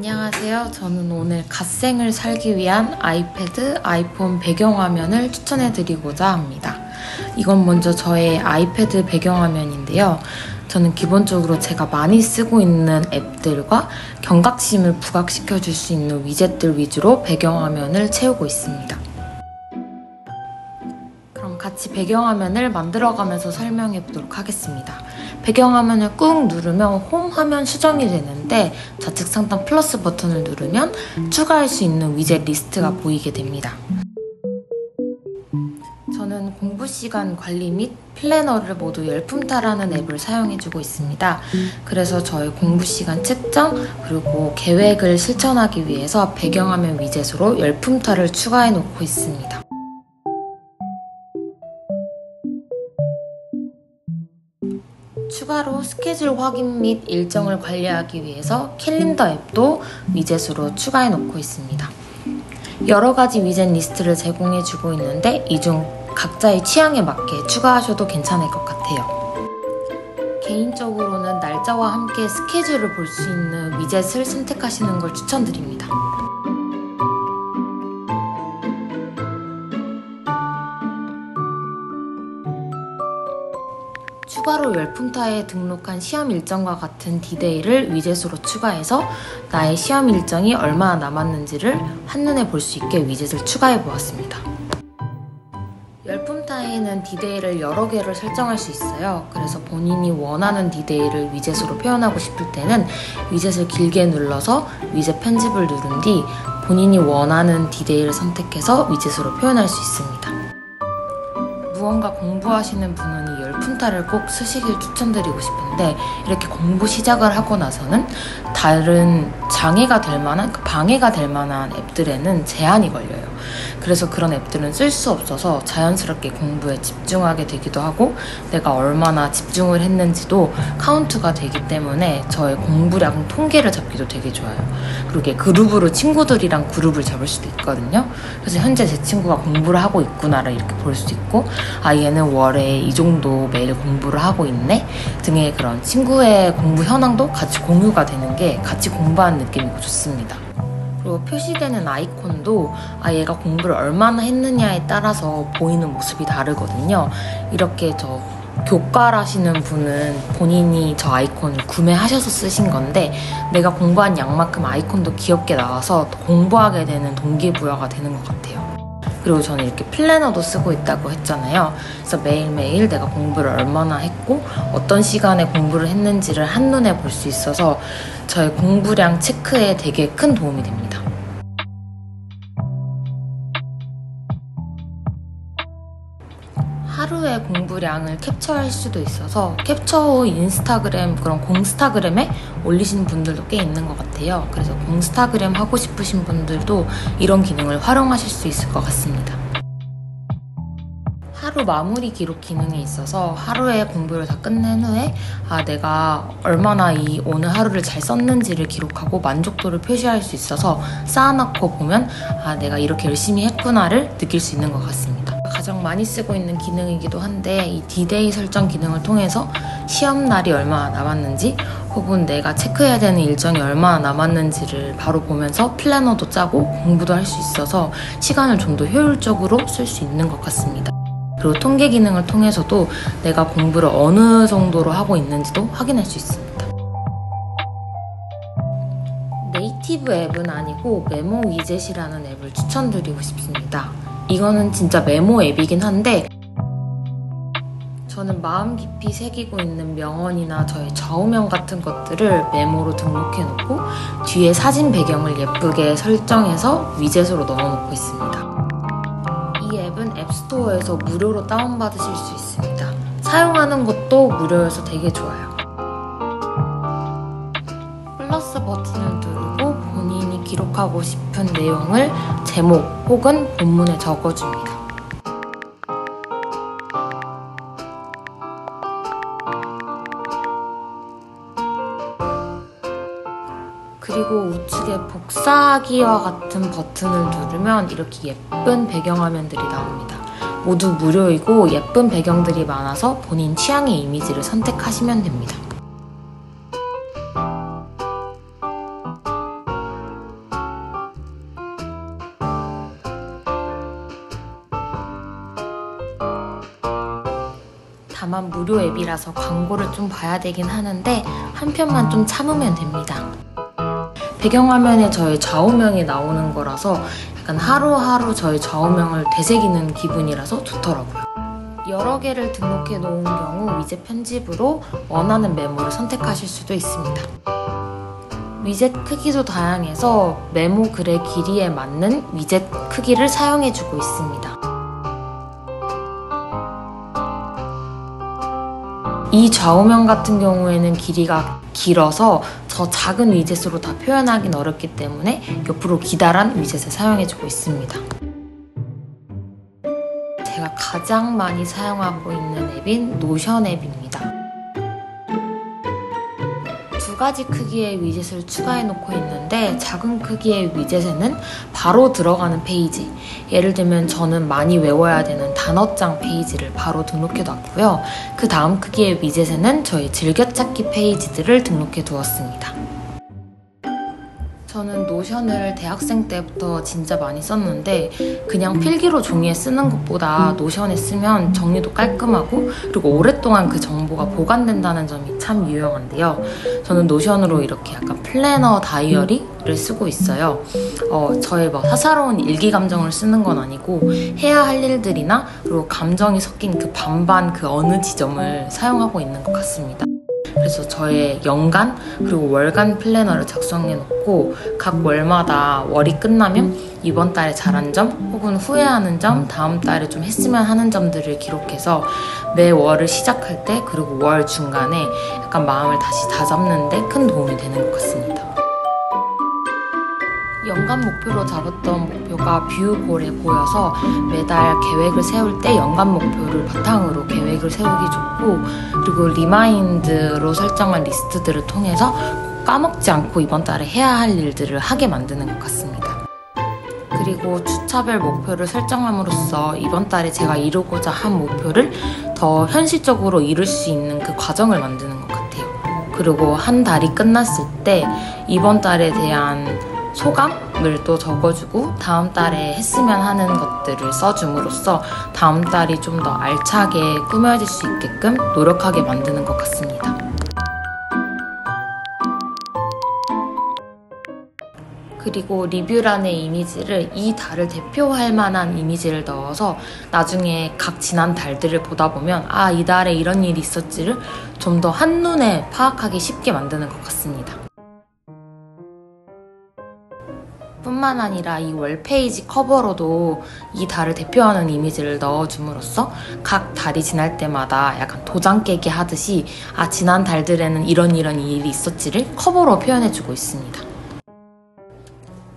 안녕하세요. 저는 오늘 갓생을 살기 위한 아이패드, 아이폰 배경화면을 추천해드리고자 합니다. 이건 먼저 저의 아이패드 배경화면인데요. 저는 기본적으로 제가 많이 쓰고 있는 앱들과 경각심을 부각시켜 줄 수 있는 위젯들 위주로 배경화면을 채우고 있습니다. 그럼 같이 배경화면을 만들어가면서 설명해 보도록 하겠습니다. 배경화면을 꾹 누르면 홈 화면 수정이 되는데 좌측 상단 플러스 버튼을 누르면 추가할 수 있는 위젯 리스트가 보이게 됩니다. 저는 공부 시간 관리 및 플래너를 모두 열품타라는 앱을 사용해주고 있습니다. 그래서 저의 공부 시간 측정 그리고 계획을 실천하기 위해서 배경화면 위젯으로 열품타를 추가해 놓고 있습니다. 추가로 스케줄 확인 및 일정을 관리하기 위해서 캘린더 앱도 위젯으로 추가해 놓고 있습니다. 여러 가지 위젯 리스트를 제공해 주고 있는데 이 중 각자의 취향에 맞게 추가하셔도 괜찮을 것 같아요. 개인적으로는 날짜와 함께 스케줄을 볼 수 있는 위젯을 선택하시는 걸 추천드립니다. 추가로 열품타에 등록한 시험 일정과 같은 디데이를 위젯으로 추가해서 나의 시험 일정이 얼마나 남았는지를 한눈에 볼 수 있게 위젯을 추가해 보았습니다. 열품타에는 디데이를 여러 개를 설정할 수 있어요. 그래서 본인이 원하는 디데이를 위젯으로 표현하고 싶을 때는 위젯을 길게 눌러서 위젯 편집을 누른 뒤 본인이 원하는 디데이를 선택해서 위젯으로 표현할 수 있습니다. 무언가 공부하시는 분은 이 열품타를 꼭 쓰시길 추천드리고 싶은데 이렇게 공부 시작을 하고 나서는 다른 장애가 될 만한 방해가 될 만한 앱들에는 제한이 걸려요. 그래서 그런 앱들은 쓸 수 없어서 자연스럽게 공부에 집중하게 되기도 하고 내가 얼마나 집중을 했는지도 카운트가 되기 때문에 저의 공부량 통계를 잡기도 되게 좋아요. 그리고 그룹으로 친구들이랑 그룹을 잡을 수도 있거든요. 그래서 현재 제 친구가 공부를 하고 있구나를 이렇게 볼 수 있고 아 얘는 월에 이 정도 매일 공부를 하고 있네 등의 그런 친구의 공부 현황도 같이 공유가 되는 게 같이 공부하는 느낌이고 좋습니다. 그리고 표시되는 아이콘도 아 얘가 공부를 얼마나 했느냐에 따라서 보이는 모습이 다르거든요. 이렇게 저 교과라시는 분은 본인이 저 아이콘을 구매하셔서 쓰신 건데 내가 공부한 양만큼 아이콘도 귀엽게 나와서 공부하게 되는 동기부여가 되는 것 같아요. 그리고 저는 이렇게 플래너도 쓰고 있다고 했잖아요. 그래서 매일매일 내가 공부를 얼마나 했고 어떤 시간에 공부를 했는지를 한눈에 볼 수 있어서 저의 공부량 체크에 되게 큰 도움이 됩니다. 공부량을 캡처할 수도 있어서 캡처 후 인스타그램 그런 공스타그램에 올리시는 분들도 꽤 있는 것 같아요. 그래서 공스타그램 하고 싶으신 분들도 이런 기능을 활용하실 수 있을 것 같습니다. 하루 마무리 기록 기능이 있어서 하루의 공부를 다 끝낸 후에 아 내가 얼마나 이 오늘 하루를 잘 썼는지를 기록하고 만족도를 표시할 수 있어서 쌓아놓고 보면 아 내가 이렇게 열심히 했구나를 느낄 수 있는 것 같습니다. 가장 많이 쓰고 있는 기능이기도 한데 이 디데이 설정 기능을 통해서 시험 날이 얼마나 남았는지 혹은 내가 체크해야 되는 일정이 얼마나 남았는지를 바로 보면서 플래너도 짜고 공부도 할 수 있어서 시간을 좀 더 효율적으로 쓸 수 있는 것 같습니다. 그리고 통계 기능을 통해서도 내가 공부를 어느 정도로 하고 있는지도 확인할 수 있습니다. 네이티브 앱은 아니고 메모 위젯이라는 앱을 추천드리고 싶습니다. 이거는 진짜 메모 앱이긴 한데 저는 마음 깊이 새기고 있는 명언이나 저의 좌우명 같은 것들을 메모로 등록해 놓고 뒤에 사진 배경을 예쁘게 설정해서 위젯으로 넣어 놓고 있습니다. 이 앱은 앱스토어에서 무료로 다운받으실 수 있습니다. 사용하는 것도 무료여서 되게 좋아요. 플러스 버튼을 본인이 기록하고 싶은 내용을 제목 혹은 본문에 적어줍니다. 그리고 우측에 복사하기와 같은 버튼을 누르면 이렇게 예쁜 배경화면들이 나옵니다. 모두 무료이고 예쁜 배경들이 많아서 본인 취향의 이미지를 선택하시면 됩니다. 무료 앱이라서 광고를 좀 봐야 되긴 하는데 한편만 좀 참으면 됩니다. 배경화면에 저의 좌우명이 나오는 거라서 약간 하루하루 저의 좌우명을 되새기는 기분이라서 좋더라고요. 여러 개를 등록해 놓은 경우 위젯 편집으로 원하는 메모를 선택하실 수도 있습니다. 위젯 크기도 다양해서 메모 글의 길이에 맞는 위젯 크기를 사용해주고 있습니다. 이 좌우명 같은 경우에는 길이가 길어서 저 작은 위젯으로 다 표현하기는 어렵기 때문에 옆으로 기다란 위젯을 사용해주고 있습니다. 제가 가장 많이 사용하고 있는 앱인 노션 앱입니다. 두 가지 크기의 위젯을 추가해 놓고 있는데 작은 크기의 위젯에는 바로 들어가는 페이지 예를 들면 저는 많이 외워야 되는 단어장 페이지를 바로 등록해 놨고요. 그 다음 크기의 위젯에는 저의 즐겨찾기 페이지들을 등록해 두었습니다. 저는 노션을 대학생 때부터 진짜 많이 썼는데 그냥 필기로 종이에 쓰는 것보다 노션에 쓰면 정리도 깔끔하고 그리고 오랫동안 그 정보가 보관된다는 점이 참 유용한데요. 저는 노션으로 이렇게 약간 플래너 다이어리를 쓰고 있어요. 어, 저의 뭐 사사로운 일기 감정을 쓰는 건 아니고 해야 할 일들이나 그리고 감정이 섞인 그 반반 그 어느 지점을 사용하고 있는 것 같습니다. 그래서 저의 연간 그리고 월간 플래너를 작성해 놓고 각 월마다 월이 끝나면 이번 달에 잘한 점 혹은 후회하는 점 다음 달에 좀 했으면 하는 점들을 기록해서 매 월을 시작할 때 그리고 월 중간에 약간 마음을 다시 다잡는데 큰 도움이 되는 것 같습니다. 연간 목표로 잡았던 목표가 view goal에 보여서 매달 계획을 세울 때 연간 목표를 바탕으로 계획을 세우기 좋고 그리고 remind로 설정한 리스트들을 통해서 까먹지 않고 이번 달에 해야 할 일들을 하게 만드는 것 같습니다. 그리고 주차별 목표를 설정함으로써 이번 달에 제가 이루고자 한 목표를 더 현실적으로 이룰 수 있는 그 과정을 만드는 것 같아요. 그리고 한 달이 끝났을 때 이번 달에 대한 소감을 또 적어주고 다음 달에 했으면 하는 것들을 써줌으로써 다음 달이 좀 더 알차게 꾸며질 수 있게끔 노력하게 만드는 것 같습니다. 그리고 리뷰란의 이미지를 이 달을 대표할 만한 이미지를 넣어서 나중에 각 지난 달들을 보다 보면 아, 이 달에 이런 일이 있었지를 좀 더 한눈에 파악하기 쉽게 만드는 것 같습니다. 뿐만 아니라 이 월페이지 커버로도 이 달을 대표하는 이미지를 넣어줌으로써 각 달이 지날 때마다 약간 도장 깨기 하듯이 아 지난 달들에는 이런 이런 일이 있었지를 커버로 표현해주고 있습니다.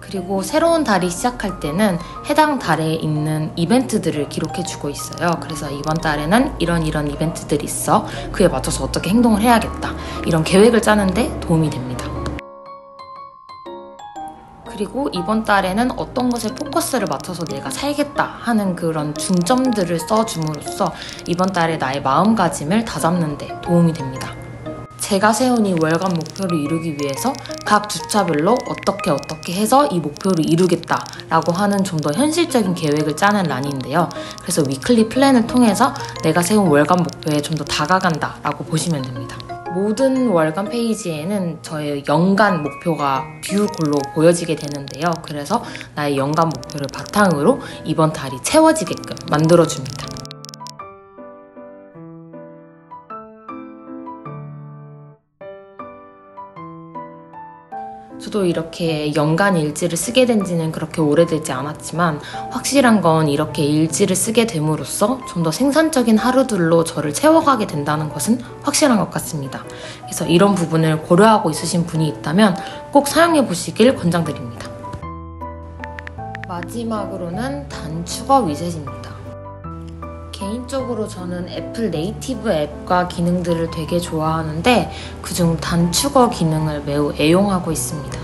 그리고 새로운 달이 시작할 때는 해당 달에 있는 이벤트들을 기록해주고 있어요. 그래서 이번 달에는 이런 이런 이벤트들이 있어. 그에 맞춰서 어떻게 행동을 해야겠다. 이런 계획을 짜는데 도움이 됩니다. 그리고 이번 달에는 어떤 것에 포커스를 맞춰서 내가 살겠다 하는 그런 중점들을 써줌으로써 이번 달에 나의 마음가짐을 다잡는데 도움이 됩니다. 제가 세운 이 월간 목표를 이루기 위해서 각 주차별로 어떻게 어떻게 해서 이 목표를 이루겠다라고 하는 좀 더 현실적인 계획을 짜는 란인데요. 그래서 weekly plan을 통해서 내가 세운 월간 목표에 좀 더 다가간다라고 보시면 됩니다. 모든 월간 페이지에는 저의 연간 목표가 view goal로 보여지게 되는데요. 그래서 나의 연간 목표를 바탕으로 이번 달이 채워지게끔 만들어줍니다. 저도 이렇게 연간 일지를 쓰게 된 지는 그렇게 오래되지 않았지만 확실한 건 이렇게 일지를 쓰게 됨으로써 좀 더 생산적인 하루들로 저를 채워가게 된다는 것은 확실한 것 같습니다. 그래서 이런 부분을 고려하고 있으신 분이 있다면 꼭 사용해 보시길 권장드립니다. 마지막으로는 단축어 위젯입니다. 개인적으로 저는 애플 네이티브 앱과 기능들을 되게 좋아하는데 그중 단축어 기능을 매우 애용하고 있습니다.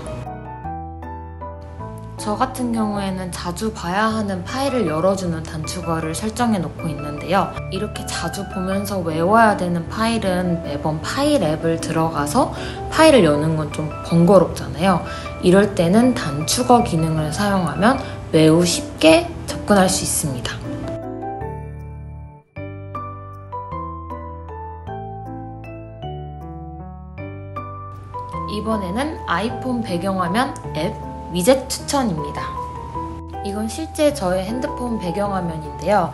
저 같은 경우에는 자주 봐야 하는 파일을 열어주는 단축어를 설정해 놓고 있는데요. 이렇게 자주 보면서 외워야 되는 파일은 매번 파일 앱을 들어가서 파일을 여는 건 좀 번거롭잖아요. 이럴 때는 단축어 기능을 사용하면 매우 쉽게 접근할 수 있습니다. 이번에는 아이폰 배경화면 앱 위젯 추천입니다. 이건 실제 저의 핸드폰 배경화면인데요.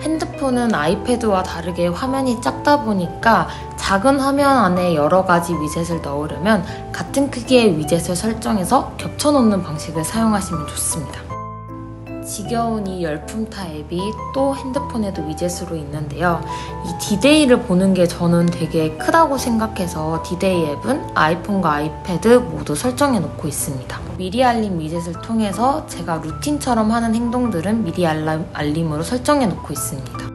핸드폰은 아이패드와 다르게 화면이 작다 보니까 작은 화면 안에 여러 가지 위젯을 넣으려면 같은 크기의 위젯을 설정해서 겹쳐놓는 방식을 사용하시면 좋습니다. 지겨운 이 열품타 앱이 또 핸드폰에도 위젯으로 있는데요. 이 디데이를 보는 게 저는 되게 크다고 생각해서 디데이 앱은 아이폰과 아이패드 모두 설정해 놓고 있습니다. 미리 알림 위젯을 통해서 제가 루틴처럼 하는 행동들은 미리 알림으로 설정해 놓고 있습니다.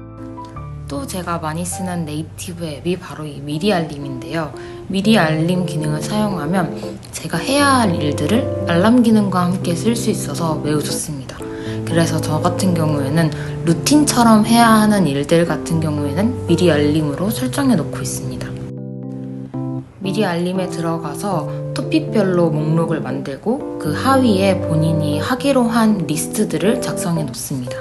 또 제가 많이 쓰는 네이티브 앱이 바로 이 미리 알림인데요. 미리 알림 기능을 사용하면 제가 해야 할 일들을 알람 기능과 함께 쓸 수 있어서 매우 좋습니다. 그래서 저 같은 경우에는 루틴처럼 해야 하는 일들 같은 경우에는 미리 알림으로 설정해 놓고 있습니다. 미리 알림에 들어가서 토픽별로 목록을 만들고 그 하위에 본인이 하기로 한 리스트들을 작성해 놓습니다.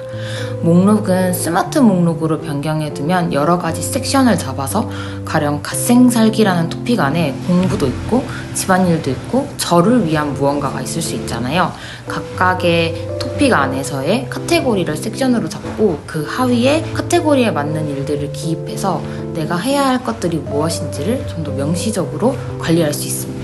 목록은 스마트 목록으로 변경해두면 여러 가지 섹션을 잡아서 가령 갓생살기라는 토픽 안에 공부도 있고 집안일도 있고 저를 위한 무언가가 있을 수 있잖아요. 각각의 토픽 안에서의 카테고리를 섹션으로 잡고 그 하위에 카테고리에 맞는 일들을 기입해서 내가 해야 할 것들이 무엇인지를 좀 더 명시적으로 관리할 수 있습니다.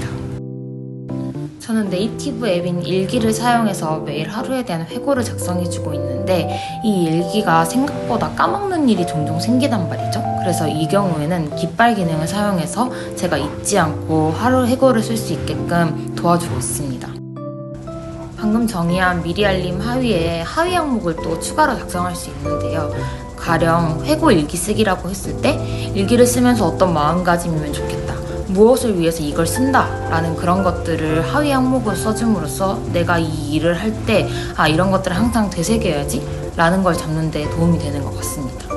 저는 네이티브 앱인 일기를 사용해서 매일 하루에 대한 회고를 작성해주고 있는데 이 일기가 생각보다 까먹는 일이 종종 생기단 말이죠. 그래서 이 경우에는 깃발 기능을 사용해서 제가 잊지 않고 하루 회고를 쓸 수 있게끔 도와주고 있습니다. 방금 정의한 미리 알림 하위에 하위 항목을 또 추가로 작성할 수 있는데요. 가령 회고 일기 쓰기라고 했을 때 일기를 쓰면서 어떤 마음가짐이면 좋겠다. 무엇을 위해서 이걸 쓴다라는 그런 것들을 하위 항목을 써줌으로써 내가 이 일을 할 때 아 이런 것들을 항상 되새겨야지 라는 걸 잡는 데 도움이 되는 것 같습니다.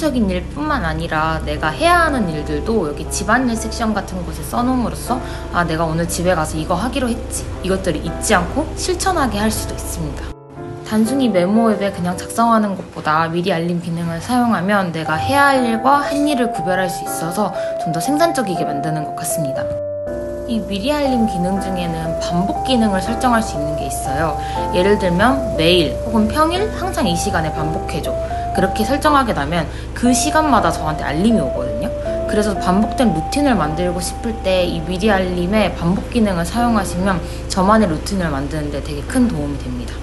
루틴적인 일뿐만 아니라 내가 해야 하는 일들도 여기 집안일 섹션 같은 곳에 써놓음으로써 아 내가 오늘 집에 가서 이거 하기로 했지 이것들을 잊지 않고 실천하게 할 수도 있습니다. 단순히 메모 앱에 그냥 작성하는 것보다 미리 알림 기능을 사용하면 내가 해야 할 일과 한 일을 구별할 수 있어서 좀 더 생산적이게 만드는 것 같습니다. 이 미리 알림 기능 중에는 반복 기능을 설정할 수 있는 게 있어요. 예를 들면 매일 혹은 평일 항상 이 시간에 반복해줘. 그렇게 설정하게 되면 그 시간마다 저한테 알림이 오거든요. 그래서 반복된 루틴을 만들고 싶을 때 이 미리 알림의 반복 기능을 사용하시면 저만의 루틴을 만드는데 되게 큰 도움이 됩니다.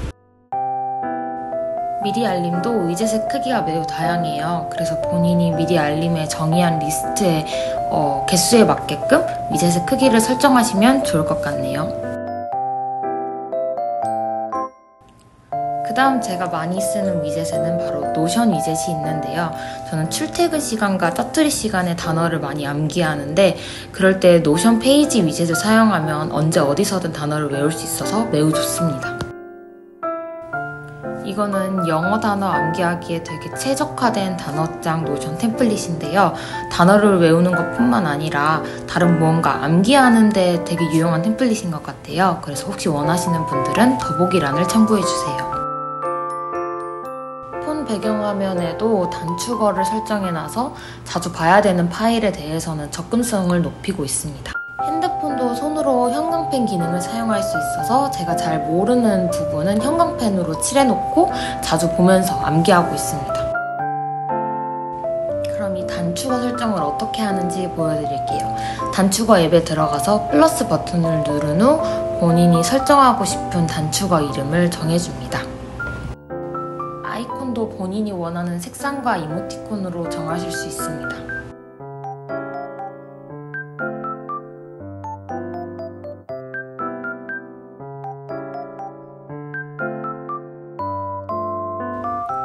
미리 알림도 위젯의 크기가 매우 다양해요. 그래서 본인이 미리 알림에 정의한 리스트의 어, 개수에 맞게끔 위젯의 크기를 설정하시면 좋을 것 같네요. 다음 제가 많이 쓰는 위젯에는 바로 노션 위젯이 있는데요. 저는 출퇴근 시간과 따투리 시간에 단어를 많이 암기하는데 그럴 때 노션 페이지 위젯을 사용하면 언제 어디서든 단어를 외울 수 있어서 매우 좋습니다. 이거는 영어 단어 암기하기에 되게 최적화된 단어장 노션 템플릿인데요. 단어를 외우는 것 뿐만 아니라 다른 무언가 암기하는데 되게 유용한 템플릿인 것 같아요. 그래서 혹시 원하시는 분들은 더보기란을 참고해주세요. 폰 배경화면에도 단축어를 설정해놔서 자주 봐야 되는 파일에 대해서는 접근성을 높이고 있습니다. 핸드폰도 손으로 형광펜 기능을 사용할 수 있어서 제가 잘 모르는 부분은 형광펜으로 칠해놓고 자주 보면서 암기하고 있습니다. 그럼 이 단축어 설정을 어떻게 하는지 보여드릴게요. 단축어 앱에 들어가서 플러스 버튼을 누른 후 본인이 설정하고 싶은 단축어 이름을 정해줍니다. 본인이 원하는 색상과 이모티콘으로 정하실 수 있습니다.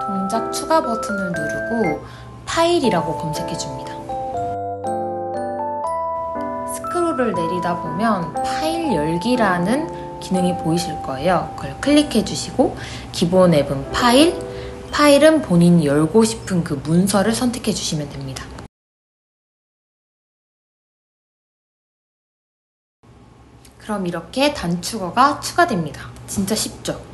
동작 추가 버튼을 누르고 파일이라고 검색해 줍니다. 스크롤을 내리다 보면 파일 열기라는 기능이 보이실 거예요. 그걸 클릭해 주시고 기본 앱은 파일, 파일은 본인이 열고 싶은 그 문서를 선택해 주시면 됩니다. 그럼 이렇게 단축어가 추가됩니다. 진짜 쉽죠?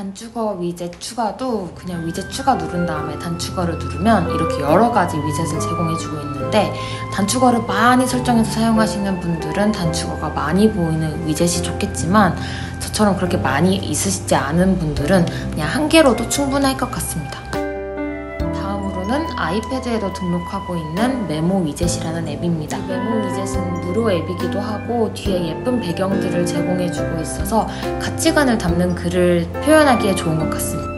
단축어 위젯 추가도 그냥 위젯 추가 누른 다음에 단축어를 누르면 이렇게 여러 가지 위젯을 제공해주고 있는데 단축어를 많이 설정해서 사용하시는 분들은 단축어가 많이 보이는 위젯이 좋겠지만 저처럼 그렇게 많이 있으시지 않은 분들은 그냥 한 개로도 충분할 것 같습니다. 아이패드에도 등록하고 있는 메모 위젯이라는 앱입니다. 이 메모 위젯은 무료 앱이기도 하고 뒤에 예쁜 배경들을 제공해주고 있어서 가치관을 담는 글을 표현하기에 좋은 것 같습니다.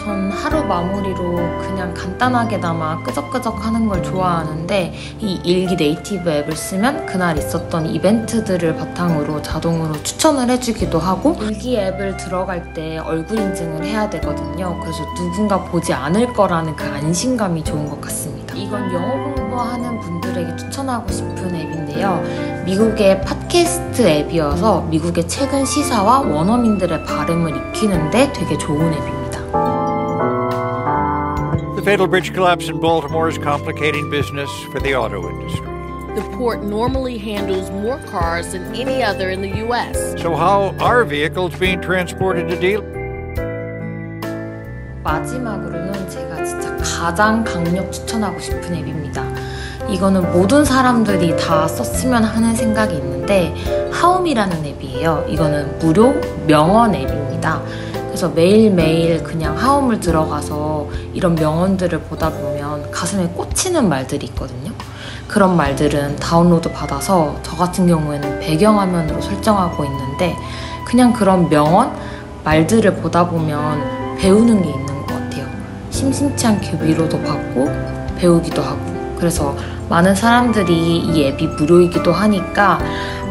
전 하루 마무리로 그냥 간단하게나마 끄적끄적 하는 걸 좋아하는데 이 일기 네이티브 앱을 쓰면 그날 있었던 이벤트들을 바탕으로 자동으로 추천을 해주기도 하고 일기 앱을 들어갈 때 얼굴 인증을 해야 되거든요. 그래서 누군가 보지 않을 거라는 그 안심감이 좋은 것 같습니다. 이건 영어 공부하는 분들에게 추천하고 싶은 앱인데요. 미국의 팟캐스트 앱이어서 미국의 최근 시사와 원어민들의 발음을 익히는데 되게 좋은 앱입니다. The fatal bridge collapse in Baltimore is complicating business for the auto industry. The port normally handles more cars than any other in the U.S. So, how are vehicles being transported to deal? 마지막으로는 제가 진짜 가장 강력 추천하고 싶은 앱입니다. 이거는 모든 사람들이 다 썼으면 하는 생각이 있는데 하움이라는 앱이에요. 이거는 무료 명언 앱입니다. 그래서 매일매일 그냥 하움을 들어가서 이런 명언들을 보다 보면 가슴에 꽂히는 말들이 있거든요. 그런 말들은 다운로드 받아서 저 같은 경우에는 배경화면으로 설정하고 있는데 그냥 그런 명언 말들을 보다 보면 배우는 게 있는 것 같아요. 심심치 않게 위로도 받고 배우기도 하고 그래서 많은 사람들이 이 앱이 무료이기도 하니까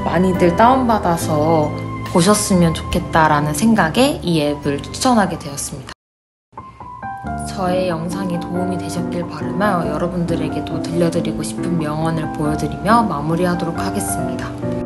많이들 다운받아서 보셨으면 좋겠다라는 생각에 이 앱을 추천하게 되었습니다. 저의 영상이 도움이 되셨길 바라며 여러분들에게도 들려드리고 싶은 명언을 보여드리며 마무리하도록 하겠습니다.